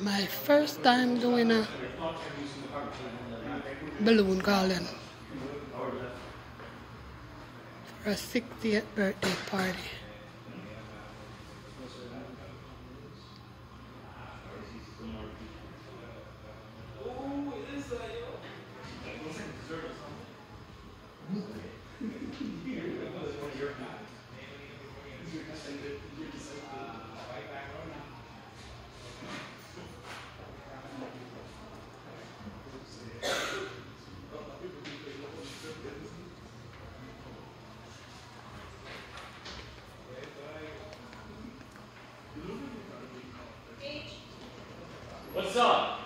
My first time doing a balloon garland for a 60th birthday party. What's up?